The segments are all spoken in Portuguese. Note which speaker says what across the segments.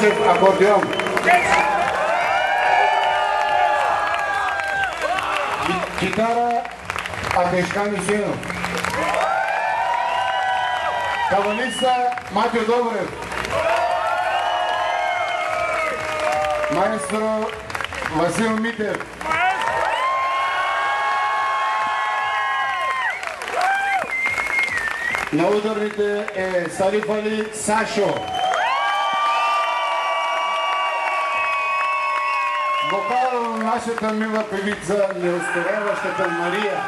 Speaker 1: esse acordeão. Guitarra Sino. Cavalista Mateo Dobre. Maestro Vasil Mitter. Na udarnite je eh, Sarif наша там мила певица неустаряващата Мария.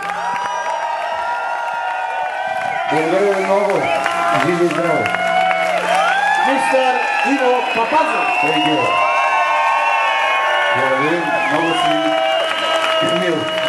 Speaker 1: Благодаря ви много. Живи и здраво. Мистер Иво Папазов. Благодаря. Много си мил.